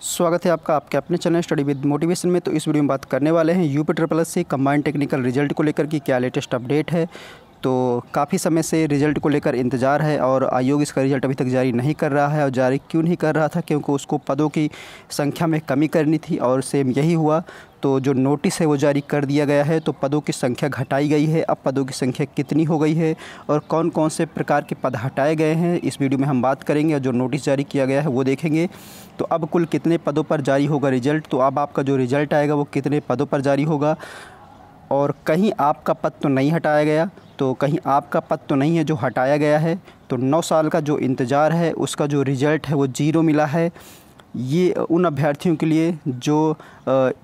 स्वागत है आपका आपके अपने चैनल स्टडी विद मोटिवेशन में। तो इस वीडियो में बात करने वाले हैं UP triple S C combined technical result को लेकर कि क्या लेटेस्ट अपडेट है। तो काफ़ी समय से रिज़ल्ट को लेकर इंतज़ार है और आयोग इसका रिज़ल्ट अभी तक जारी नहीं कर रहा है और जारी क्यों नहीं कर रहा था? क्योंकि उसको पदों की संख्या में कमी करनी थी और सेम यही हुआ। तो जो नोटिस है वो जारी कर दिया गया है। तो पदों की संख्या घटाई गई है। अब पदों की संख्या कितनी हो गई है और कौन कौन से प्रकार के पद हटाए गए हैं, इस वीडियो में हम बात करेंगे और जो नोटिस जारी किया गया है वो देखेंगे। तो अब कुल कितने पदों पर जारी होगा रिज़ल्ट? तो अब आपका जो रिज़ल्ट आएगा वो कितने पदों पर जारी होगा? और कहीं आपका पद तो नहीं हटाया गया। तो कहीं आपका पद तो नहीं है जो हटाया गया है तो नौ साल का जो इंतज़ार है, उसका जो रिज़ल्ट है वो ज़ीरो मिला है। ये उन अभ्यर्थियों के लिए जो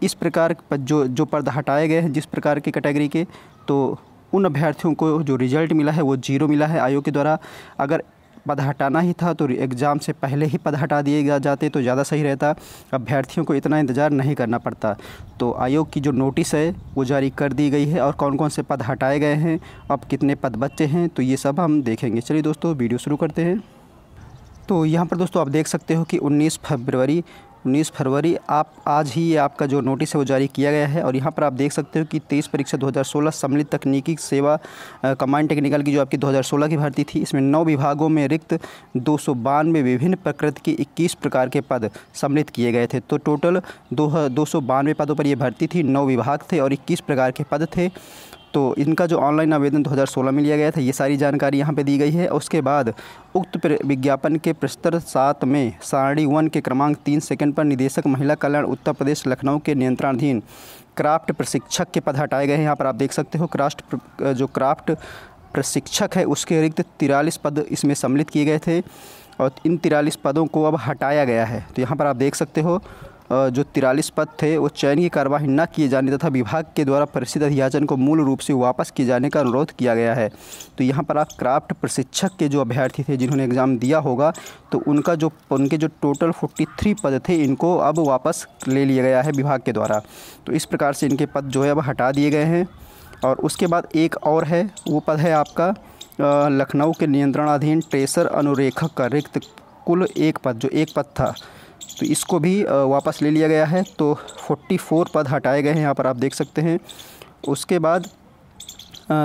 इस प्रकार जो जो पद हटाए गए हैं, जिस प्रकार के कैटेगरी के तो उन अभ्यर्थियों को जो रिज़ल्ट मिला है वो ज़ीरो मिला है आयोग के द्वारा। अगर पद हटाना ही था तो एग्ज़ाम से पहले ही पद हटा दिए जाते तो ज़्यादा सही रहता। अभ्यर्थियों को इतना इंतज़ार नहीं करना पड़ता। तो आयोग की जो नोटिस है, वो जारी कर दी गई है और कौन कौन से पद हटाए गए हैं, अब कितने पद बच्चे हैं तो ये सब हम देखेंगे। चलिए दोस्तों, वीडियो शुरू करते हैं। तो यहाँ पर दोस्तों आप देख सकते हो कि 19 फरवरी उन्नीस फरवरी, आप, आज ही ये आपका जो नोटिस है वो जारी किया गया है और यहाँ पर आप देख सकते हो कि तेईस परीक्षा 2016 सम्मिलित तकनीकी सेवा कमांड टेक्निकल की जो आपकी 2016 की भर्ती थी, इसमें नौ विभागों में रिक्त दो सौ बानवे विभिन्न प्रकृति के इक्कीस प्रकार के पद सम्मिलित किए गए थे। तो टोटल दो दो पदों पर यह भर्ती थी, नौ विभाग थे और इक्कीस प्रकार के पद थे। तो इनका जो ऑनलाइन आवेदन 2016 में लिया गया था, ये सारी जानकारी यहाँ पे दी गई है। उसके बाद उक्त विज्ञापन के प्रस्तर सात में सारणी वन के क्रमांक तीन सेकंड पर निदेशक महिला कल्याण उत्तर प्रदेश लखनऊ के नियंत्रणाधीन क्राफ्ट प्रशिक्षक के पद हटाए गए हैं। यहाँ पर आप देख सकते हो क्राफ्ट जो क्राफ्ट प्रशिक्षक है, उसके रिक्त तिरालीस पद इसमें सम्मिलित किए गए थे और इन तिरालीस पदों को अब हटाया गया है। तो यहाँ पर आप देख सकते हो जो तिरालीस पद थे, वो चयन की कार्यवाही न किए जाने तथा विभाग के द्वारा प्रसिद्ध अभियाचन को मूल रूप से वापस किए जाने का अनुरोध किया गया है। तो यहाँ पर आप क्राफ्ट प्रशिक्षक के जो अभ्यर्थी थे, जिन्होंने एग्ज़ाम दिया होगा तो उनका जो, उनके जो टोटल फोर्टी थ्री पद थे, इनको अब वापस ले लिया गया है विभाग के द्वारा। तो इस प्रकार से इनके पद जो है, अब हटा दिए गए हैं। और उसके बाद एक और है, वो पद है आपका लखनऊ के नियंत्रणाधीन ट्रेसर अनुरेखक का रिक्त कुल एक पद, जो एक पद था। तो इसको भी वापस ले लिया गया है। तो 44 पद हटाए गए हैं, यहाँ पर आप देख सकते हैं। उसके बाद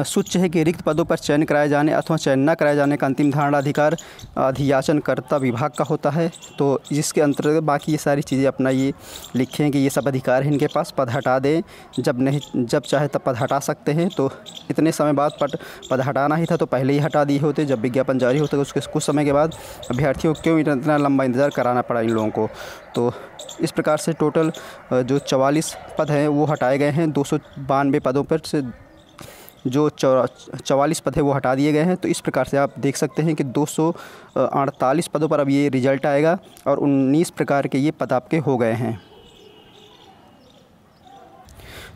सूच है कि रिक्त पदों पर चयन कराए जाने अथवा चयन न कराए जाने का अंतिम धारणा अधिकार अधियाचनकर्ता विभाग का होता है। तो जिसके अंतर्गत बाकी ये सारी चीज़ें अपना ये लिखें कि ये सब अधिकार है इनके पास, पद हटा दें। जब नहीं, जब चाहे तब पद हटा सकते हैं। तो इतने समय बाद पद पद हटाना ही था तो पहले ही हटा दिए होते। जब विज्ञापन जारी होता उसके कुछ समय के बाद अभ्यर्थियों को क्यों इतना लंबा इंतज़ार कराना पड़ा इन लोगों को? तो इस प्रकार से टोटल जो चवालीस पद हैं, वो हटाए गए हैं। दो सौ बानवे पदों पर से जो चौवालीस पद है, वो हटा दिए गए हैं। तो इस प्रकार से आप देख सकते हैं कि दो सौ अड़तालीस पदों पर अब ये रिज़ल्ट आएगा और उन्नीस प्रकार के ये पद आपके हो गए हैं।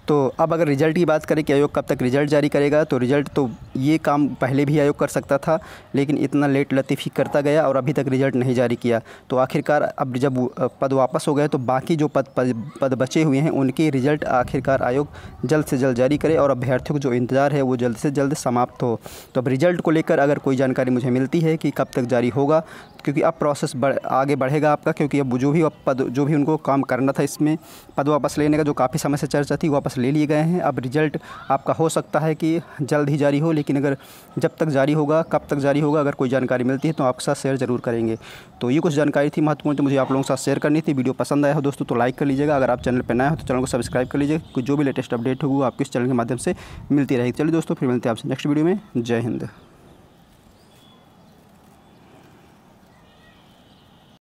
तो अब अगर रिज़ल्ट की बात करें कि आयोग कब तक रिज़ल्ट जारी करेगा तो रिज़ल्ट तो ये काम पहले भी आयोग कर सकता था, लेकिन इतना लेट लतीफ़ी करता गया और अभी तक रिज़ल्ट नहीं जारी किया। तो आखिरकार अब जब पद वापस हो गए तो बाकी जो पद पद पद बचे हुए हैं, उनके रिज़ल्ट आखिरकार आयोग जल्द से जल्द जारी करे और अभ्यर्थियों को जो इंतज़ार है, वो जल्द से जल्द समाप्त हो। तो अब रिज़ल्ट को लेकर अगर कोई जानकारी मुझे मिलती है कि कब तक जारी होगा, क्योंकि अब प्रोसेस बढ़, आगे बढ़ेगा आपका, क्योंकि अब जो भी पद, जो भी उनको काम करना था इसमें, पद वापस लेने का जो काफ़ी समय से चर्चा थी वापस ले लिए गए हैं। अब रिज़ल्ट आपका हो सकता है कि जल्द ही जारी हो, लेकिन अगर जब तक जारी होगा, कब तक जारी होगा, अगर कोई जानकारी मिलती है तो आपके साथ शेयर ज़रूर करेंगे। तो ये कुछ जानकारी थी महत्वपूर्ण तो मुझे आप लोगों के साथ शेयर करनी थी। वीडियो पसंद आया हो दोस्तों तो लाइक कर लीजिएगा। अगर आप चैनल पर नए हो तो चैनल को सब्सक्राइब कर लीजिए जो भी लेटेस्ट अपडेट होगी आपके इस चैनल के माध्यम से मिलती रहेगी। चलिए दोस्तों, फिर मिलते हैं आपसे नेक्स्ट वीडियो में। जय हिंद।